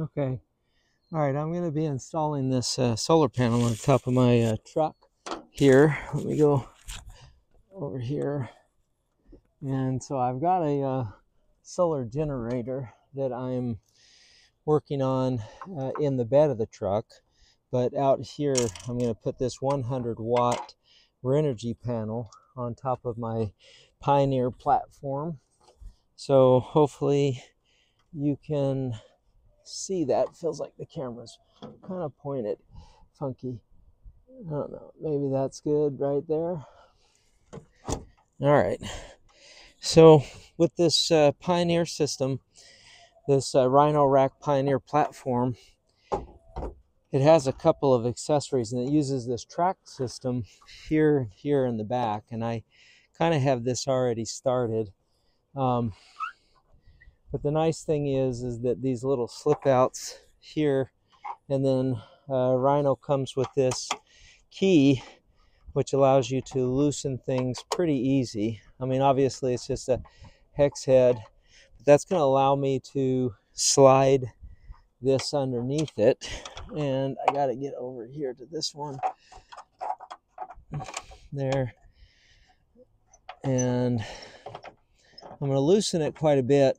Okay. All right, I'm going to be installing this uh, solar panel on top of my uh, truck here. Let me go over here. And so I've got a uh, solar generator that I'm working on uh, in the bed of the truck. But out here, I'm going to put this 100 watt Renogy panel on top of my Pioneer platform. So hopefully you can see that. Feels like the camera's kind of pointed funky. I don't know. Maybe that's good right there. All right. So with this uh, Pioneer system, this uh, Rhino Rack Pioneer platform, it has a couple of accessories and it uses this track system here here in the back and I kind of have this already started. Um, but the nice thing is, is that these little slip outs here, and then uh, Rhino comes with this key, which allows you to loosen things pretty easy. I mean, obviously it's just a hex head, but that's going to allow me to slide this underneath it. And I got to get over here to this one. There. And I'm going to loosen it quite a bit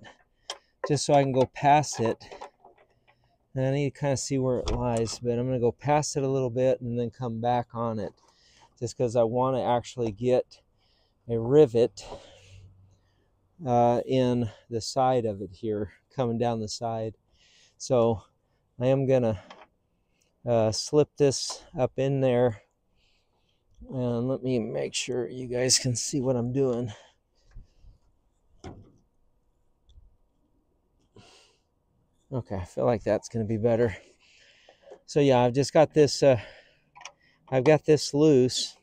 just so I can go past it. And I need to kind of see where it lies, but I'm going to go past it a little bit and then come back on it just because I want to actually get a rivet uh, in the side of it here, coming down the side. So I am going to uh, slip this up in there and let me make sure you guys can see what I'm doing. Okay, I feel like that's going to be better. So yeah, I've just got this, uh, I've got this loose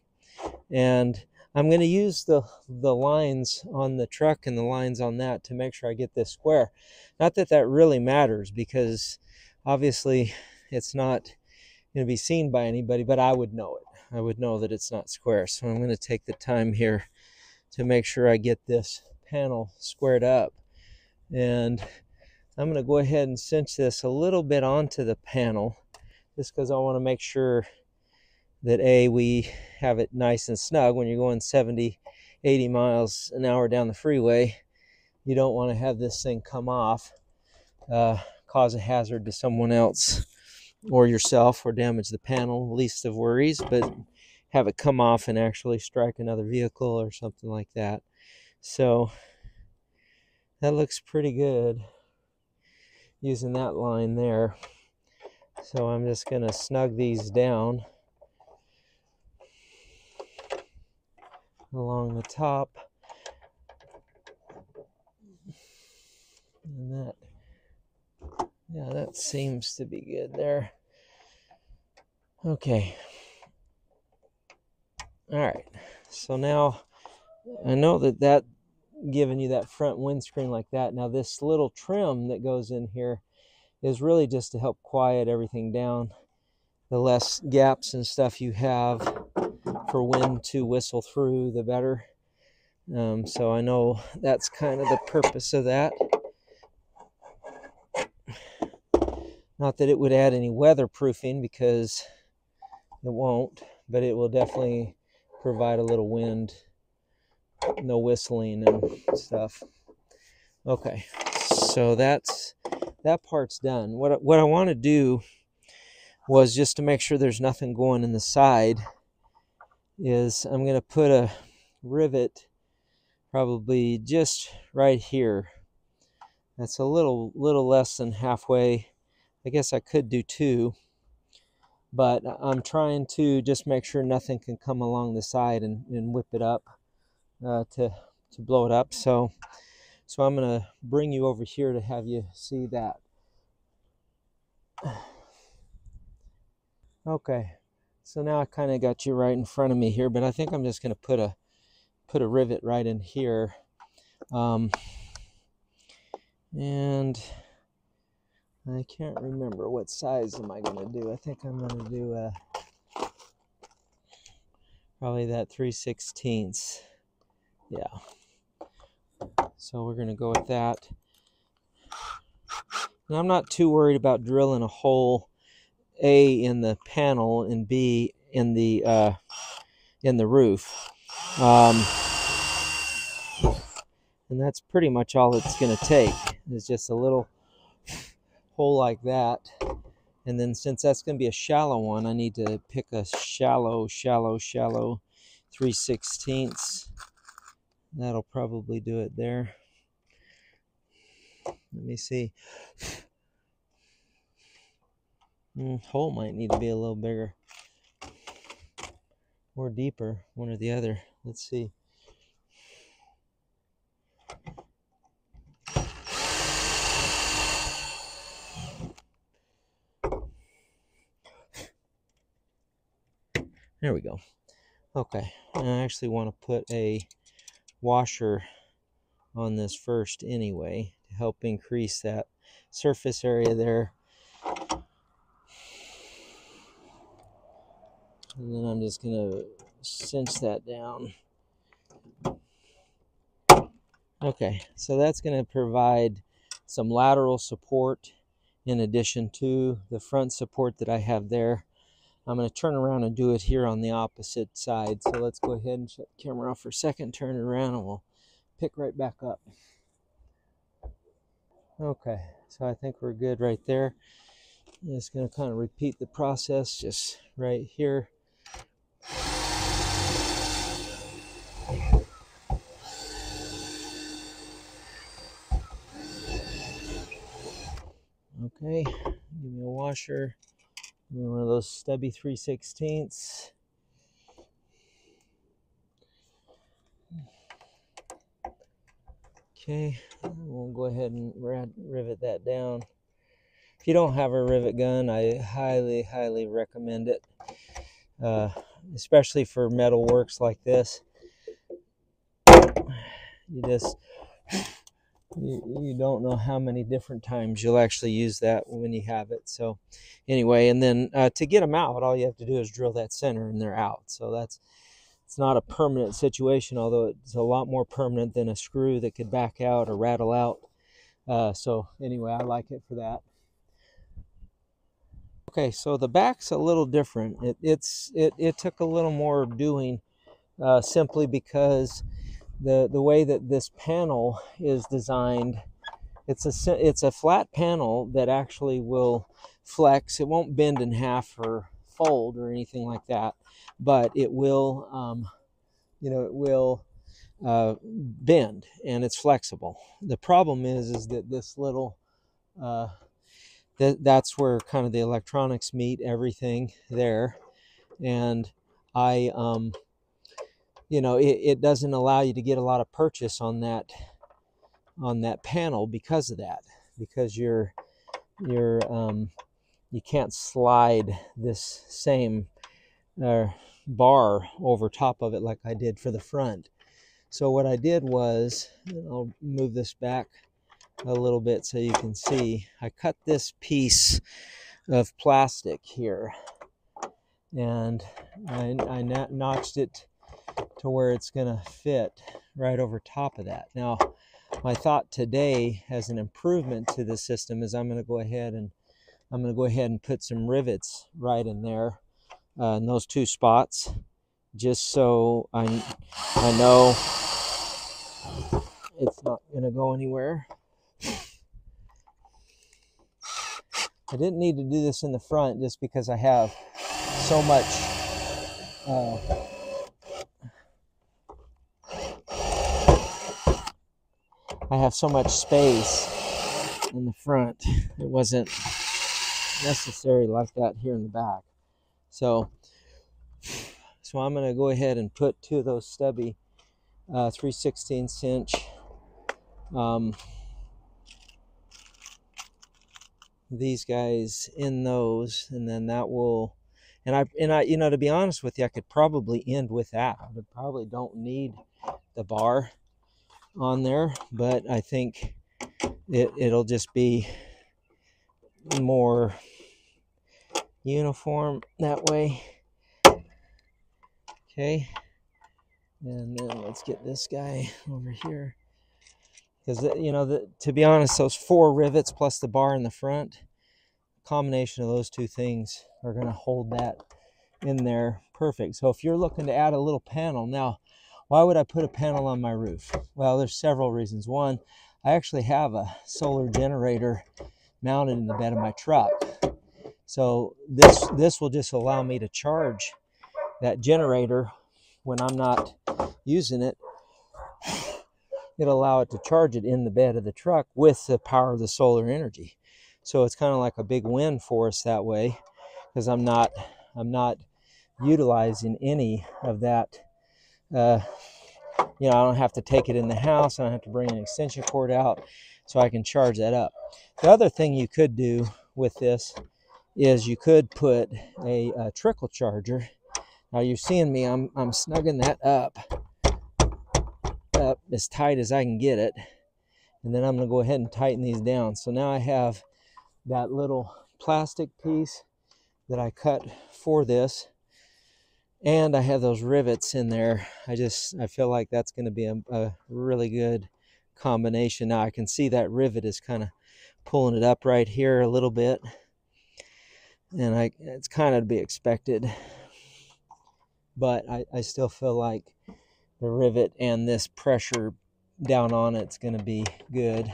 and I'm going to use the, the lines on the truck and the lines on that to make sure I get this square. Not that that really matters because obviously it's not going to be seen by anybody, but I would know it. I would know that it's not square. So I'm going to take the time here to make sure I get this panel squared up. And I'm going to go ahead and cinch this a little bit onto the panel just because I want to make sure that A, we have it nice and snug when you're going 70, 80 miles an hour down the freeway. You don't want to have this thing come off, uh, cause a hazard to someone else or yourself or damage the panel, least of worries, but have it come off and actually strike another vehicle or something like that. So that looks pretty good using that line there. So I'm just going to snug these down along the top. And that, yeah, that seems to be good there. Okay. All right. So now I know that that giving you that front windscreen like that. Now this little trim that goes in here is really just to help quiet everything down. The less gaps and stuff you have for wind to whistle through, the better. Um, so I know that's kind of the purpose of that. Not that it would add any weatherproofing because it won't, but it will definitely provide a little wind no whistling and stuff. Okay, so that's that part's done. What what I want to do was just to make sure there's nothing going in the side. Is I'm going to put a rivet probably just right here. That's a little little less than halfway. I guess I could do two, but I'm trying to just make sure nothing can come along the side and, and whip it up uh, to to blow it up. So so I'm gonna bring you over here to have you see that. Okay, so now I kind of got you right in front of me here, but I think I'm just gonna put a put a rivet right in here. Um, and I can't remember what size am I to do. I think I'm to do a probably that 3 16ths yeah. So we're going to go with that. And I'm not too worried about drilling a hole A in the panel and B in the uh, in the roof. Um, and that's pretty much all it's going to take is just a little hole like that. And then since that's going to be a shallow one I need to pick a shallow shallow shallow 3 sixteenths that'll probably do it there. Let me see. Mm, hole might need to be a little bigger or deeper one or the other. Let's see. There we go. Okay, I actually want to put a washer on this first anyway to help increase that surface area there. And then I'm just going to cinch that down. Okay, so that's going to provide some lateral support in addition to the front support that I have there. I'm going to turn around and do it here on the opposite side. So let's go ahead and shut the camera off for a second, turn it around, and we'll pick right back up. Okay, so I think we're good right there. I'm just going to kind of repeat the process just right here. Okay, give me a washer one of those stubby 3 16ths. Okay, we'll go ahead and rivet that down. If you don't have a rivet gun, I highly, highly recommend it, uh, especially for metal works like this. You just you, you don't know how many different times you'll actually use that when you have it. So anyway, and then uh, to get them out, all you have to do is drill that center and they're out. So that's it's not a permanent situation, although it's a lot more permanent than a screw that could back out or rattle out. Uh, so anyway, I like it for that. Okay, so the back's a little different. It, it's it, it took a little more doing uh, simply because the the way that this panel is designed it's a it's a flat panel that actually will flex. It won't bend in half or fold or anything like that but it will um, you know it will uh, bend and it's flexible. The problem is is that this little uh, th- that's where kind of the electronics meet everything there. And i um, you know it, it doesn't allow you to get a lot of purchase on that on that panel because of that because you're you're um, you can't slide this same uh, bar over top of it like I did for the front. So what I did was I'll move this back a little bit so you can see I cut this piece of plastic here. And I, I notched it to where it's going to fit right over top of that. Now, my thought today as an improvement to the system is I'm going to go ahead and I'm going to go ahead and put some rivets right in there uh, in those two spots just so I, I know it's not going to go anywhere. I didn't need to do this in the front just because I have so much uh, I have so much space in the front. It wasn't necessary like that here in the back. So, so I'm going to go ahead and put two of those stubby uh, 3 16 inch um, these guys in those and then that will and I and I you know to be honest with you I could probably end with that I probably don't need the bar on there, but I think it, it'll just be more uniform that way. Okay, and then let's get this guy over here. because you know the, to be honest those four rivets plus the bar in the front combination of those two things are going to hold that in there perfect so if you're looking to add a little panel now why would i put a panel on my roof well there's several reasons one i actually have a solar generator mounted in the bed of my truck so this this will just allow me to charge that generator when i'm not using it it'll allow it to charge it in the bed of the truck with the power of the solar energy. So it's kind of like a big win for us that way because I'm not I'm not utilizing any of that. Uh, you know, I don't have to take it in the house. I don't have to bring an extension cord out, so I can charge that up. The other thing you could do with this is you could put a, a trickle charger. Now you're seeing me. I'm I'm snugging that up up as tight as I can get it. And then I'm going to go ahead and tighten these down. So now I have that little plastic piece that I cut for this. And I have those rivets in there. I just, I feel like that's going to be a, a really good combination. Now I can see that rivet is kind of pulling it up right here a little bit. And I, it's kind of to be expected. But I, I still feel like the rivet and this pressure down on it's going to be good.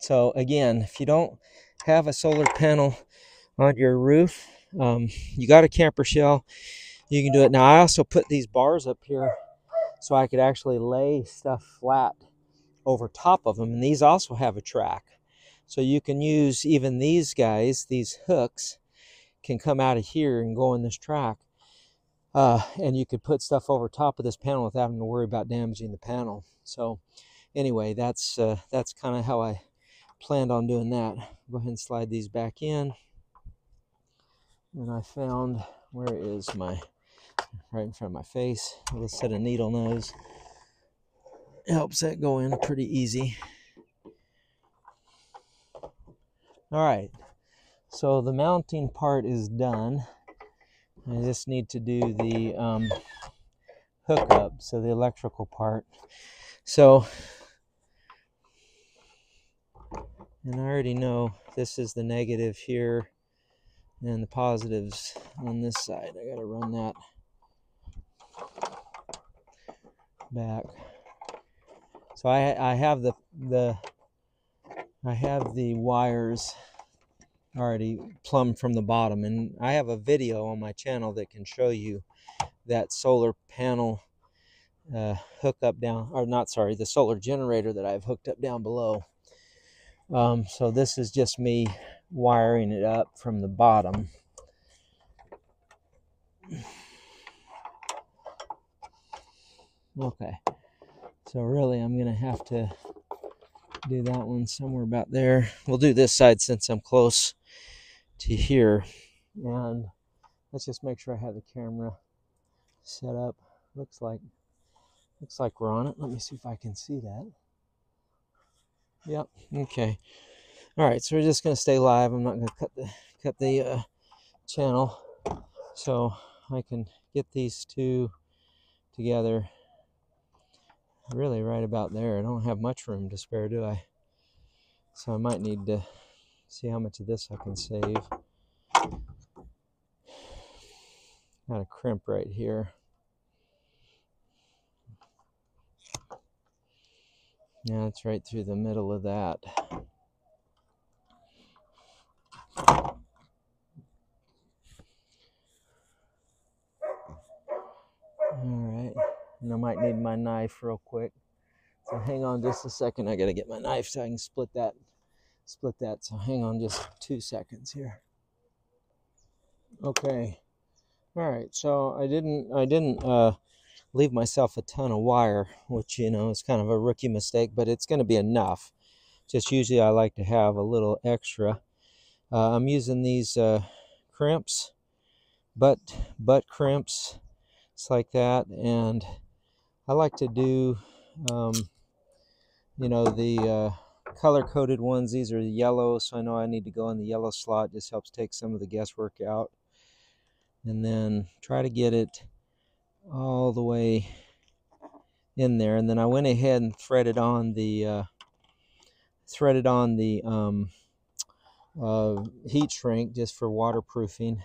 So again, if you don't have a solar panel on your roof, um, you got a camper shell, you can do it. Now I also put these bars up here so I could actually lay stuff flat over top of them. And these also have a track. So you can use even these guys, these hooks can come out of here and go in this track uh, and you could put stuff over top of this panel without having to worry about damaging the panel. So anyway, that's uh, that's kind of how I planned on doing that. Go ahead and slide these back in. And I found, where is my, right in front of my face, a little set of needle nose. It helps that go in pretty easy. All right, so the mounting part is done. I just need to do the um, hookup, so the electrical part. So, and I already know this is the negative here and the positives on this side. I gotta run that back. So I, I have the, the, I have the wires already plumbed from the bottom and I have a video on my channel that can show you that solar panel uh, hookup down or not sorry the solar generator that I've hooked up down below um, so this is just me wiring it up from the bottom. Okay. So really I'm gonna have to do that one somewhere about there. We'll do this side since I'm close to here. And let's just make sure I have the camera set up. Looks like looks like we're on it. Let me see if I can see that. Yep. Okay all right so we're just gonna stay live I'm not gonna cut the cut the uh, channel so I can get these two together really right about there I don't have much room to spare do I so I might need to see how much of this I can save. Got a crimp right here. Yeah, it's right through the middle of that. Alright, and I might need my knife real quick. So hang on just a second. I gotta get my knife so I can split that split that. So hang on just two seconds here. Okay. All right. So I didn't I didn't uh, leave myself a ton of wire, which you know is kind of a rookie mistake, but it's to be enough. Just usually I like to have a little extra. Uh, I'm using these uh, crimps, butt butt crimps. It's like that, and I like to do, um, you know, the uh, color coded ones. These are yellow, so I know I need to go in the yellow slot. Just helps take some of the guesswork out. And then try to get it all the way in there. And then I went ahead and threaded on the uh, threaded on the um, uh, heat shrink just for waterproofing.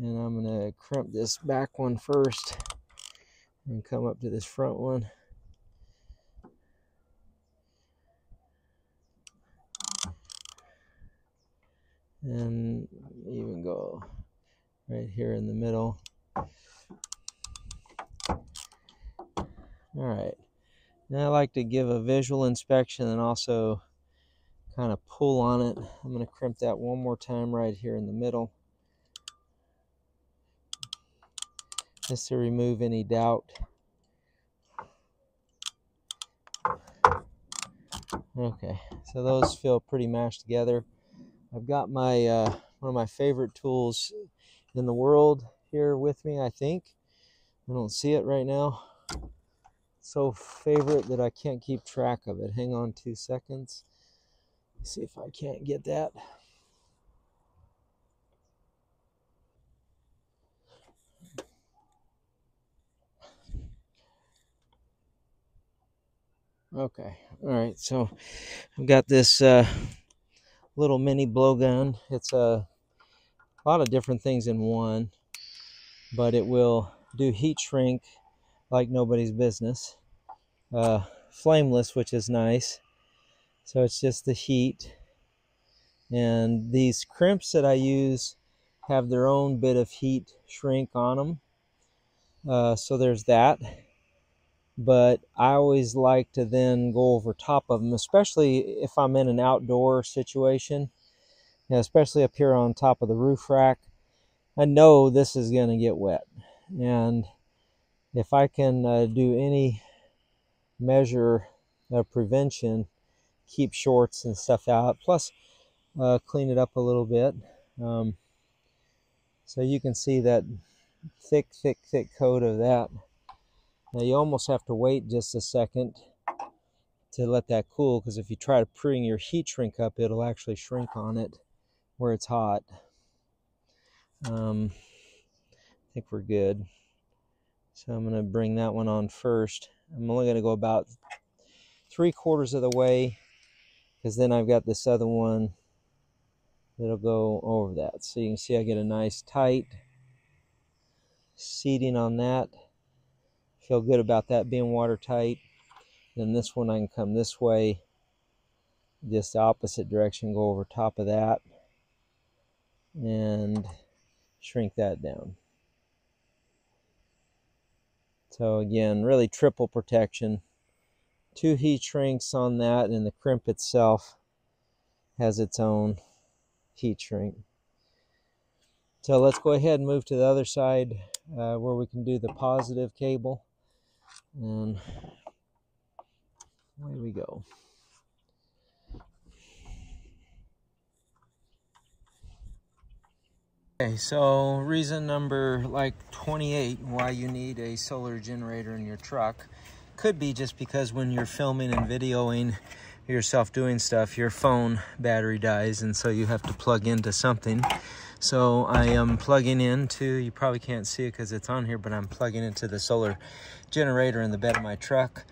And I'm going to crimp this back one first and come up to this front one. And even go right here in the middle. All right. Now I like to give a visual inspection and also kind of pull on it. I'm going to crimp that one more time right here in the middle. Just to remove any doubt. Okay, so those feel pretty mashed together. I've got my uh, one of my favorite tools in the world here with me, I think. I don't see it right now so favorite that I can't keep track of it. Hang on two seconds. See if I can't get that. Okay, all right, so I've got this uh, little mini blowgun. It's a, a lot of different things in one, but it will do heat shrink like nobody's business. Uh, flameless, which is nice. So it's just the heat. And these crimps that I use have their own bit of heat shrink on them. Uh, so there's that. But I always like to then go over top of them, especially if I'm in an outdoor situation, you know, especially up here on top of the roof rack. I know this is going to get wet. And if I can uh, do any measure of prevention, keep shorts and stuff out, plus uh, clean it up a little bit. Um, so you can see that thick, thick, thick coat of that. Now you almost have to wait just a second to let that cool because if you try to bring your heat shrink up, it'll actually shrink on it where it's hot. Um, I think we're good. So I'm going to bring that one on first. I'm only going to go about three quarters of the way because then I've got this other one that'll go over that. So you can see I get a nice tight seating on that. Feel good about that being watertight. Then this one I can come this way, just the opposite direction, go over top of that and shrink that down. So again, really triple protection. Two heat shrinks on that and the crimp itself has its own heat shrink. So let's go ahead and move to the other side uh, where we can do the positive cable. And away we go. Okay, so reason number like 28 why you need a solar generator in your truck could be just because when you're filming and videoing yourself doing stuff, your phone battery dies and so you have to plug into something. So I am plugging into, you probably can't see it because it's on here, but I'm plugging into the solar generator in the bed of my truck.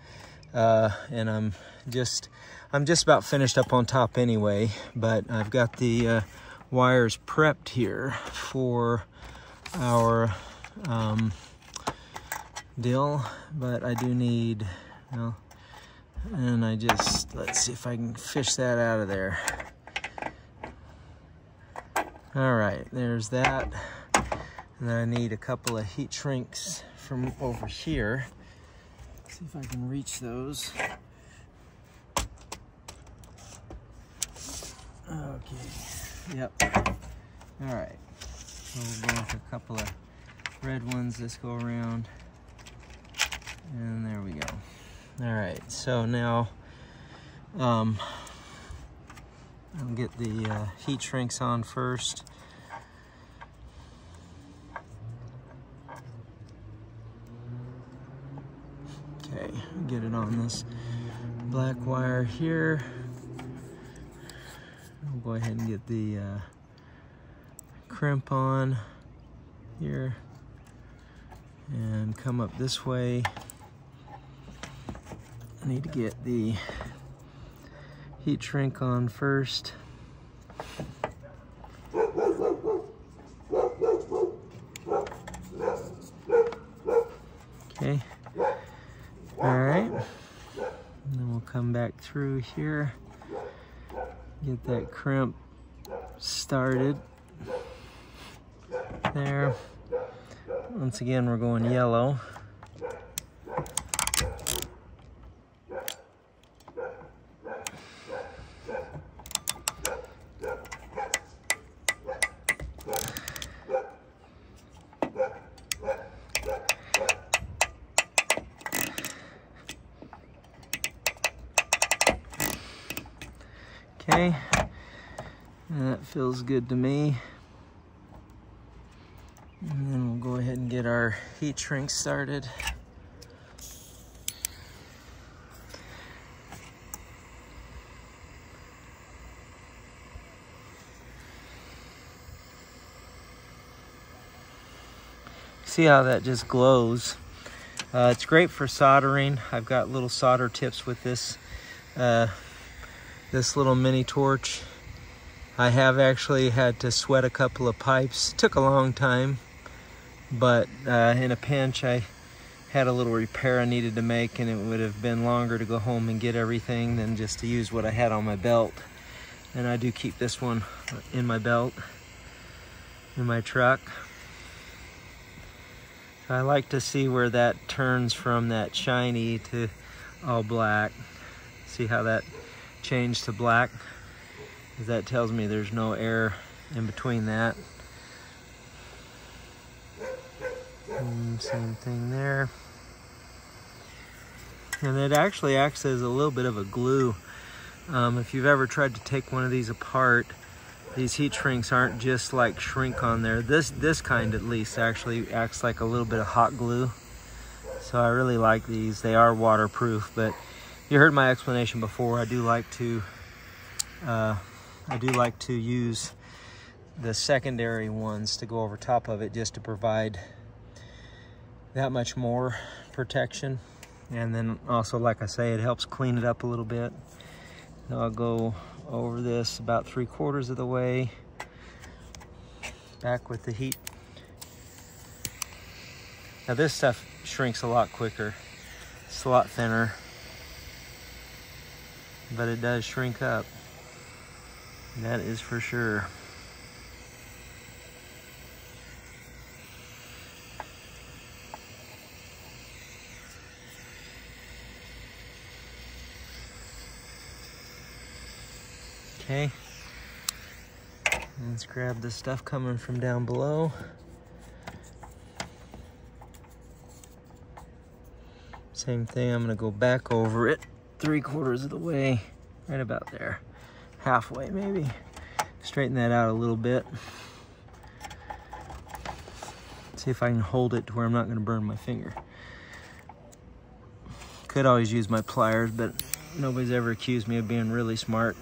Uh, and I'm just, I'm just about finished up on top anyway, but I've got the uh, wires prepped here for our um, deal, but I do need, well, and I just, let's see if I can fish that out of there. All right, there's that. And then I need a couple of heat shrinks from over here. Let's see if I can reach those. Okay. Yep. All right. So we'll go with a couple of red ones this go around. And there we go. All right. So now um, I'll get the uh, heat shrinks on first. Okay, get it on this black wire here I'll go ahead and get the uh, crimp on here and come up this way I need to get the heat shrink on first. Okay. All right. And then we'll come back through here. Get that crimp started. There. Once again, we're going yellow. Okay, and that feels good to me. And then we'll go ahead and get our heat shrink started. See how that just glows. Uh, it's great for soldering. I've got little solder tips with this uh, this little mini torch. I have actually had to sweat a couple of pipes. It took a long time, but uh, in a pinch I had a little repair I needed to make and it would have been longer to go home and get everything than just to use what I had on my belt. And I do keep this one in my belt, in my truck. I like to see where that turns from that shiny to all black. See how that changed to black? That tells me there's no air in between that. And mm, same thing there. And it actually acts as a little bit of a glue. Um, if you've ever tried to take one of these apart, these heat shrinks aren't just like shrink on there. This, this kind at least actually acts like a little bit of hot glue. So I really like these. They are waterproof, but you heard my explanation before. I do like to, uh, I do like to use the secondary ones to go over top of it just to provide that much more protection. And then also, like I say, it helps clean it up a little bit. Now I'll go over this about three quarters of the way back with the heat. Now this stuff shrinks a lot quicker. It's a lot thinner, but it does shrink up. That is for sure. Okay. Let's grab the stuff coming from down below. Same thing, I'm gonna go back over it three quarters of the way, right about there. Halfway maybe. Straighten that out a little bit. See if I can hold it to where I'm not gonna burn my finger. Could always use my pliers, but nobody's ever accused me of being really smart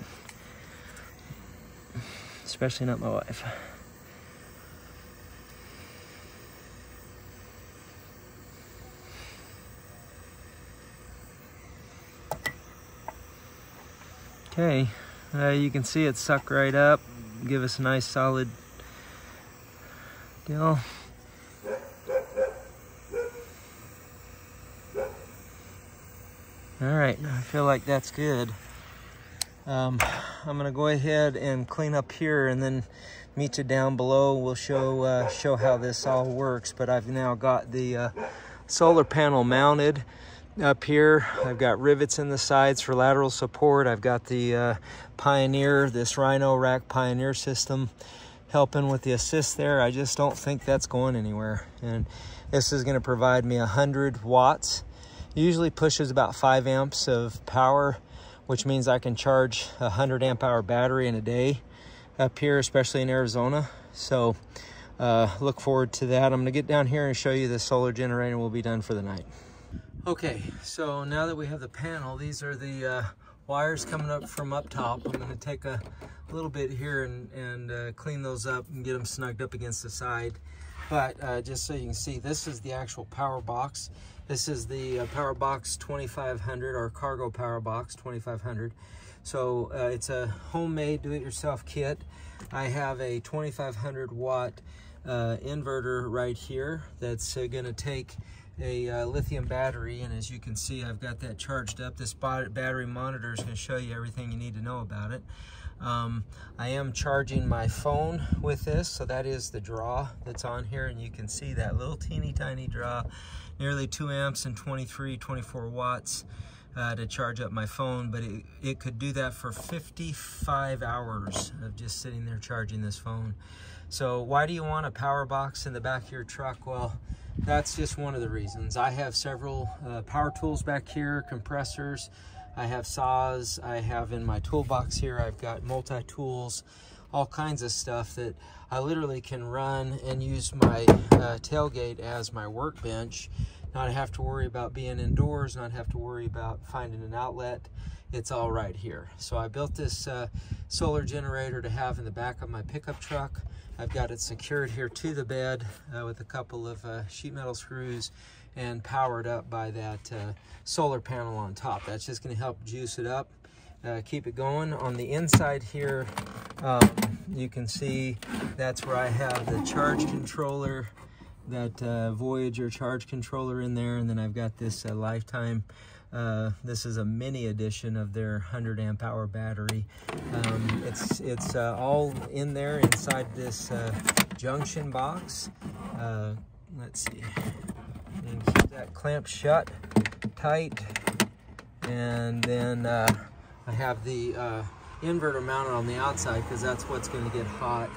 especially not my wife. Okay, uh, you can see it suck right up, give us a nice solid deal. All right, I feel like that's good. Um, I'm gonna go ahead and clean up here and then meet you down below. We'll show uh, show how this all works. But I've now got the uh, solar panel mounted up here. I've got rivets in the sides for lateral support. I've got the uh, Pioneer, this Rhino-Rack Pioneer system helping with the assist there. I just don't think that's going anywhere. And this is gonna provide me 100 watts. Usually pushes about five amps of power which means I can charge a 100 amp hour battery in a day up here, especially in Arizona. So uh, look forward to that. I'm gonna get down here and show you the solar generator will be done for the night. Okay, so now that we have the panel, these are the uh, wires coming up from up top. I'm gonna take a little bit here and, and uh, clean those up and get them snugged up against the side. But uh, just so you can see, this is the actual power box. This is the uh, Power Box 2500 or Cargo Power Box 2500. So uh, it's a homemade do-it-yourself kit. I have a 2500 watt uh, inverter right here that's going to take a uh, lithium battery and as you can see I've got that charged up. This battery monitor is going to show you everything you need to know about it. Um, I am charging my phone with this so that is the draw that's on here and you can see that little teeny tiny draw nearly 2 amps and 23 24 watts uh, to charge up my phone but it, it could do that for 55 hours of just sitting there charging this phone. So why do you want a power box in the back of your truck? Well that's just one of the reasons. I have several uh, power tools back here, compressors. I have saws. I have in my toolbox here, I've got multi-tools, all kinds of stuff that I literally can run and use my uh, tailgate as my workbench. Not have to worry about being indoors, not have to worry about finding an outlet. It's all right here. So I built this uh, solar generator to have in the back of my pickup truck. I've got it secured here to the bed uh, with a couple of uh, sheet metal screws and powered up by that uh, solar panel on top. That's just going to help juice it up, uh, keep it going. On the inside here, um, you can see that's where I have the charge controller, that uh, Voyager charge controller in there, and then I've got this uh, lifetime uh, this is a mini edition of their 100 amp hour battery. Um, it's it's uh, all in there inside this uh, junction box. Uh, let's see. And keep that clamp shut tight. And then uh, I have the inverter mounted on the outside because that's what's going to get hot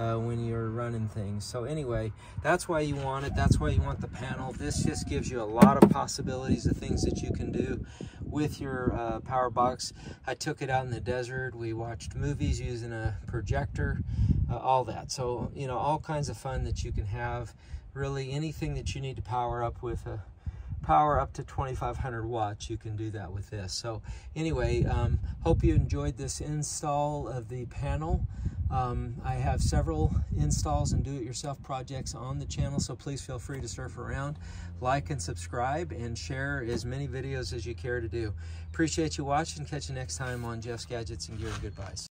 uh, when you're running things. So anyway, that's why you want it. That's why you want the panel. This just gives you a lot of possibilities of things that you can do with your uh, power box. I took it out in the desert. We watched movies using a projector, uh, all that. So, you know, all kinds of fun that you can have. Really anything that you need to power up with a power up to 2500 watts you can do that with this so anyway um, hope you enjoyed this install of the panel um, I have several installs and do-it-yourself projects on the channel, so please feel free to surf around, like and subscribe, and share as many videos as you care to do. Appreciate you watching. Catch you next time on Geoff's Gadgets and Gear. Goodbyes.